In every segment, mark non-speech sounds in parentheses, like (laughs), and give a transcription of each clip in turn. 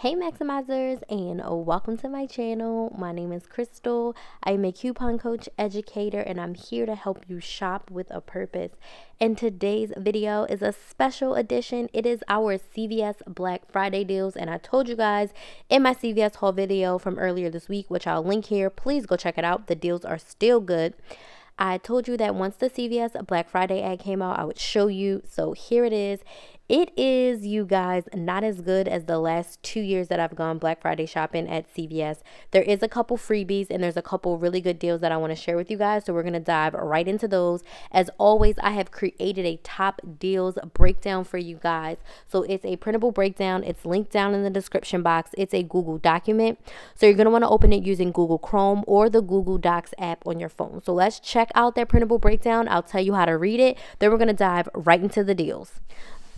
Hey Maximizers and welcome to my channel. My name is Krystal. I am a coupon coach educator and I'm here to help you shop with a purpose. And today's video is a special edition. It is our CVS Black Friday deals and I told you guys in my CVS haul video from earlier this week, which I'll link here, please go check it out. The deals are still good. I told you that once the CVS Black Friday ad came out, I would show you. So here it is. It is, you guys, not as good as the last two years that I've gone Black Friday shopping at CVS. There is a couple freebies and there's a couple really good deals that I want to share with you guys. So we're going to dive right into those. As always, I have created a top deals breakdown for you guys. So it's a printable breakdown. It's linked down in the description box. It's a Google document. So you're going to want to open it using Google Chrome or the Google Docs app on your phone. So let's check out that printable breakdown. I'll tell you how to read it. Then we're going to dive right into the deals.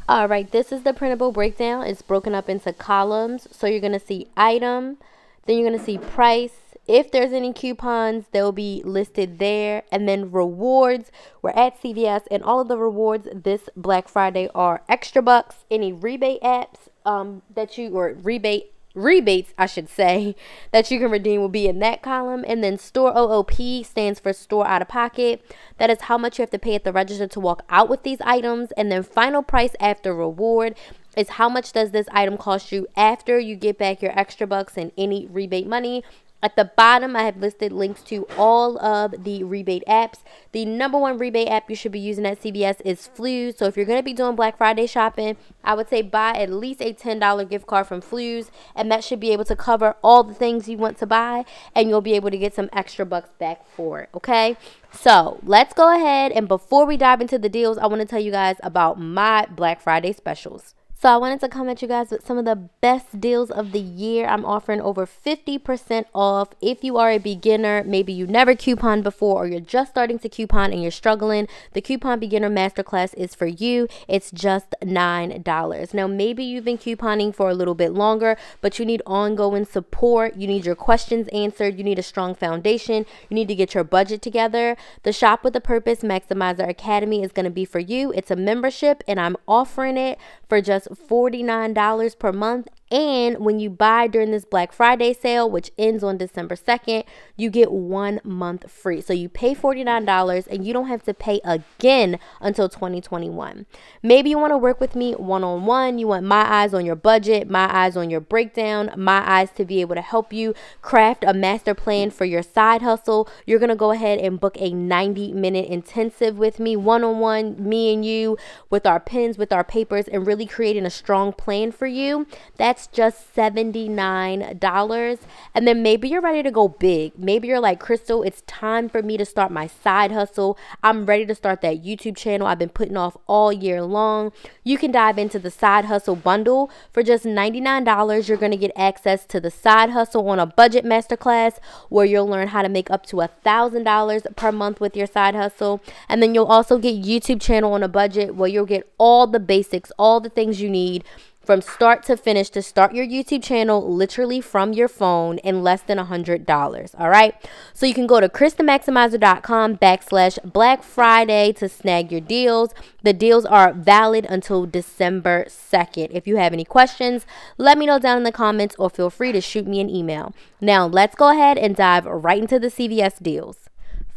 All right, this is the printable breakdown. It's broken up into columns. So you're going to see item, then you're going to see price. If there's any coupons, they'll be listed there. And then rewards. We're at CVS, and all of the rewards this Black Friday are extra bucks, any rebate apps um, that you, or rebate rebates, I should say, that you can redeem will be in that column. And then store OOP stands for store out of pocket. That is how much you have to pay at the register to walk out with these items. And then final price after reward is how much does this item cost you after you get back your extra bucks and any rebate money at the bottom, I have listed links to all of the rebate apps. The number one rebate app you should be using at CVS is Fluz. So if you're going to be doing Black Friday shopping, I would say buy at least a $10 gift card from Fluz, and that should be able to cover all the things you want to buy, and you'll be able to get some extra bucks back for it, okay? So let's go ahead, and before we dive into the deals, I want to tell you guys about my Black Friday specials. So I wanted to come at you guys with some of the best deals of the year. I'm offering over 50% off. If you are a beginner, maybe you never couponed before or you're just starting to coupon and you're struggling, the Coupon Beginner Masterclass is for you. It's just $9. Now, maybe you've been couponing for a little bit longer, but you need ongoing support. You need your questions answered. You need a strong foundation. You need to get your budget together. The Shop with a Purpose Maximizer Academy is going to be for you. It's a membership and I'm offering it for just $49 per month and when you buy during this Black Friday sale, which ends on December 2nd, you get one month free. So you pay $49 and you don't have to pay again until 2021. Maybe you want to work with me one on one. You want my eyes on your budget, my eyes on your breakdown, my eyes to be able to help you craft a master plan for your side hustle. You're going to go ahead and book a 90 minute intensive with me, one on one, me and you, with our pens, with our papers, and really creating a strong plan for you. That's that's just $79. And then maybe you're ready to go big. Maybe you're like, Krystal, it's time for me to start my side hustle. I'm ready to start that YouTube channel I've been putting off all year long. You can dive into the side hustle bundle for just $99. You're going to get access to the side hustle on a budget masterclass where you'll learn how to make up to $1,000 per month with your side hustle. And then you'll also get YouTube channel on a budget where you'll get all the basics, all the things you need from start to finish to start your YouTube channel literally from your phone in less than a $100. All right. So you can go to KrysTheMaximizer.com backslash Black Friday to snag your deals. The deals are valid until December 2nd. If you have any questions, let me know down in the comments or feel free to shoot me an email. Now, let's go ahead and dive right into the CVS deals.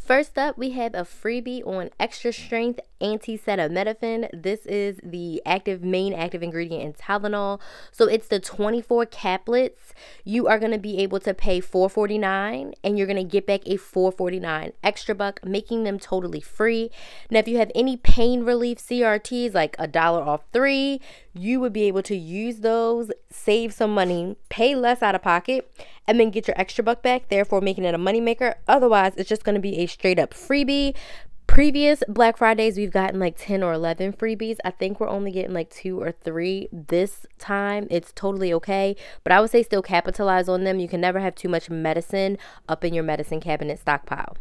First up, we have a freebie on extra strength anti-acetaminophen. This is the active main active ingredient in Tylenol. So it's the 24 caplets. You are going to be able to pay 4.49 and you're going to get back a 4.49 extra buck, making them totally free. Now, if you have any pain relief CRTs like a dollar off 3, you would be able to use those, save some money, pay less out of pocket and then get your extra buck back, therefore making it a moneymaker. Otherwise, it's just going to be a straight up freebie. Previous Black Fridays, we've gotten like 10 or 11 freebies. I think we're only getting like two or three this time. It's totally okay, but I would say still capitalize on them. You can never have too much medicine up in your medicine cabinet stockpile.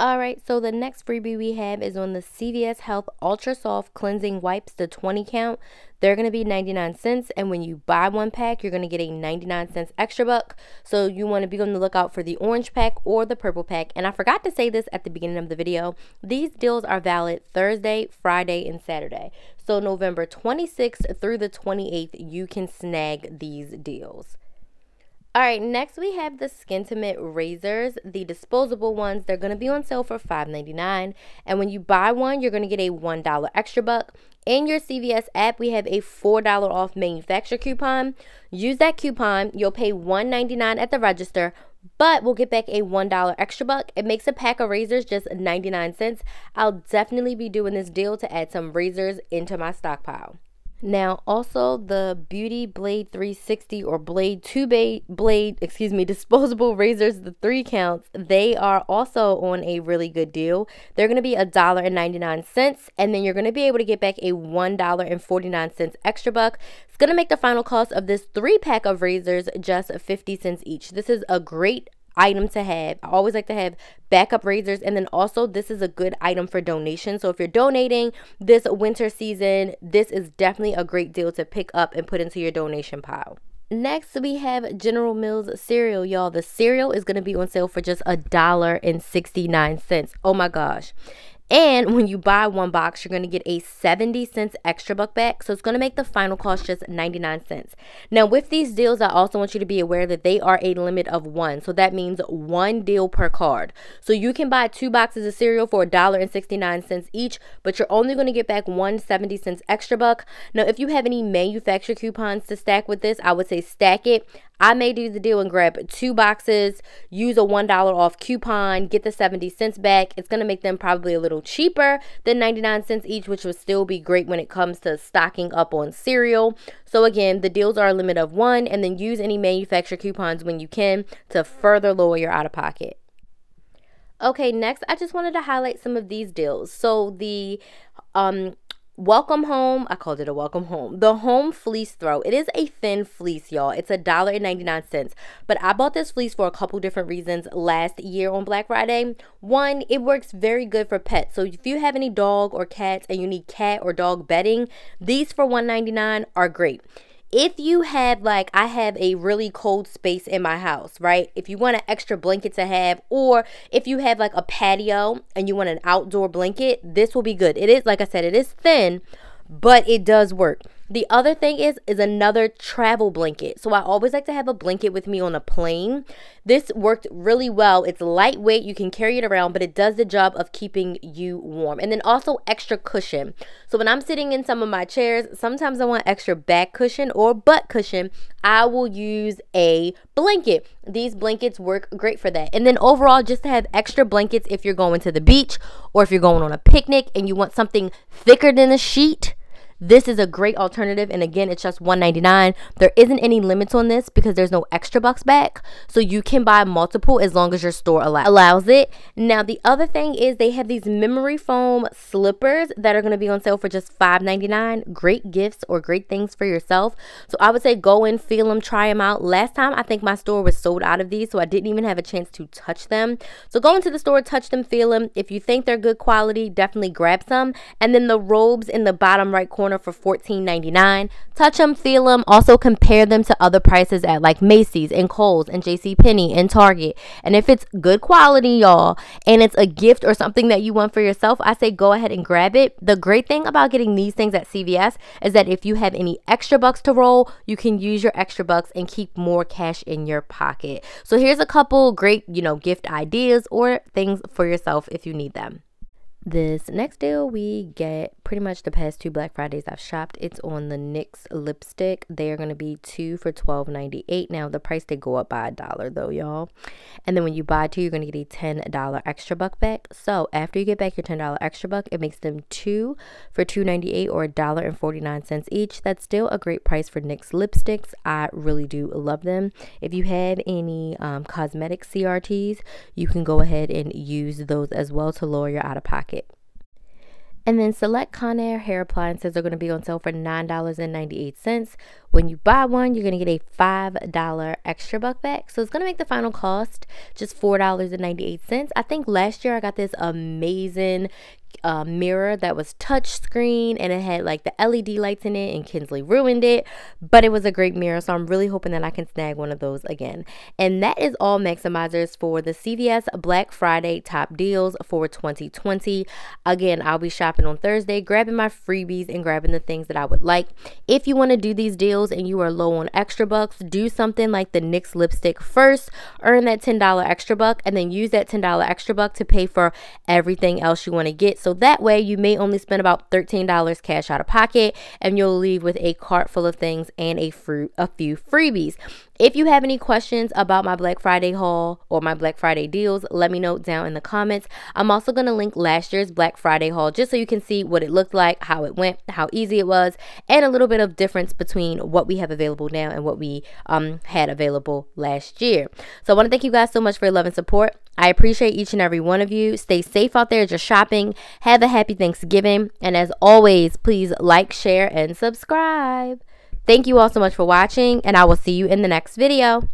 All right, so the next freebie we have is on the CVS Health Ultra Soft Cleansing Wipes, the 20 count. They're going to be 99 cents, and when you buy one pack, you're going to get a 99 cents extra buck. So you want to be on the lookout for the orange pack or the purple pack. And I forgot to say this at the beginning of the video. These deals are valid Thursday, Friday, and Saturday. So November 26th through the 28th, you can snag these deals. All right, next we have the Skintimate razors, the disposable ones. They're going to be on sale for $5.99. And when you buy one, you're going to get a $1 extra buck. In your CVS app, we have a $4 off manufacturer coupon. Use that coupon. You'll pay $1.99 at the register, but we'll get back a $1 extra buck. It makes a pack of razors just 99 cents. I'll definitely be doing this deal to add some razors into my stockpile. Now, also the Beauty Blade 360 or Blade 2 ba- Blade, excuse me, (laughs) disposable razors, the three counts, they are also on a really good deal. They're going to be a dollar and 99 cents, and then you're going to be able to get back a $1.49 extra buck. It's going to make the final cost of this three pack of razors just 50 cents each. This is a great item to have. I always like to have backup razors. And then also, this is a good item for donation. So if you're donating this winter season, this is definitely a great deal to pick up and put into your donation pile. Next, we have General Mills cereal, y'all. The cereal is going to be on sale for just a dollar and 69 cents. Oh my gosh. And when you buy one box, you're going to get a 70 cents extra buck back. So it's going to make the final cost just 99 cents. Now, with these deals, I also want you to be aware that they are a limit of one. So that means one deal per card. So you can buy two boxes of cereal for $1.69 each, but you're only going to get back one 70 cents extra buck. Now, if you have any manufacturer coupons to stack with this, I would say stack it. I may do the deal and grab two boxes, use a $1 off coupon, get the 70 cents back. It's going to make them probably a little cheaper than 99 cents each, which would still be great when it comes to stocking up on cereal. So, again, the deals are a limit of one, and then use any manufacturer coupons when you can to further lower your out of pocket. Okay, next, I just wanted to highlight some of these deals. So, the um, Welcome home. I called it a welcome home. The home fleece throw. It is a thin fleece, y'all. It's a dollar and ninety nine cents. But I bought this fleece for a couple different reasons last year on Black Friday. One, it works very good for pets. So if you have any dog or cats and you need cat or dog bedding, these for one ninety nine are great if you have like I have a really cold space in my house, right? If you want an extra blanket to have or if you have like a patio and you want an outdoor blanket, this will be good. It is like I said, it is thin, but it does work. The other thing is is another travel blanket. So I always like to have a blanket with me on a plane. This worked really well. It's lightweight, you can carry it around, but it does the job of keeping you warm. And then also extra cushion. So when I'm sitting in some of my chairs, sometimes I want extra back cushion or butt cushion. I will use a blanket. These blankets work great for that. And then overall, just to have extra blankets if you're going to the beach or if you're going on a picnic and you want something thicker than a sheet this is a great alternative. And again, it's just $1.99. There isn't any limits on this because there's no extra bucks back. So you can buy multiple as long as your store allow- allows it. Now, the other thing is they have these memory foam slippers that are going to be on sale for just $5.99. Great gifts or great things for yourself. So I would say go in, feel them, try them out. Last time, I think my store was sold out of these, so I didn't even have a chance to touch them. So go into the store, touch them, feel them. If you think they're good quality, definitely grab some. And then the robes in the bottom right corner corner for $14.99. Touch them, feel them. Also compare them to other prices at like Macy's and Kohl's and J.C. Penney and Target. And if it's good quality, y'all, and it's a gift or something that you want for yourself, I say go ahead and grab it. The great thing about getting these things at CVS is that if you have any extra bucks to roll, you can use your extra bucks and keep more cash in your pocket. So here's a couple great, you know, gift ideas or things for yourself if you need them. This next deal we get pretty much the past two Black Fridays I've shopped. It's on the NYX lipstick. They are going to be two for twelve ninety eight. Now the price did go up by a dollar though, y'all. And then when you buy two, you're going to get a ten dollar extra buck back. So after you get back your ten dollar extra buck, it makes them two for two ninety eight or a dollar and forty nine cents each. That's still a great price for NYX lipsticks. I really do love them. If you have any um, cosmetic CRTs, you can go ahead and use those as well to lower your out of pocket. And then select Conair hair appliances are going to be on sale for $9.98. When you buy one, you're going to get a $5 extra buck back. So it's going to make the final cost just $4.98. I think last year I got this amazing uh, mirror that was touch screen and it had like the LED lights in it and Kinsley ruined it but it was a great mirror so I'm really hoping that I can snag one of those again. And that is all maximizers for the CVS Black Friday top deals for 2020 again I'll be shopping on Thursday grabbing my freebies and grabbing the things that I would like. If you want to do these deals and you are low on extra bucks do something like the NYX lipstick first earn that $10 extra buck and then use that $10 extra buck to pay for everything else you want to get so that way you may only spend about $13 cash out of pocket and you'll leave with a cart full of things and a fruit a few freebies. If you have any questions about my Black Friday haul or my Black Friday deals, let me know down in the comments. I'm also going to link last year's Black Friday haul just so you can see what it looked like, how it went, how easy it was, and a little bit of difference between what we have available now and what we um, had available last year. So I want to thank you guys so much for your love and support. I appreciate each and every one of you. Stay safe out there just shopping. Have a happy Thanksgiving. And as always, please like, share, and subscribe. Thank you all so much for watching, and I will see you in the next video.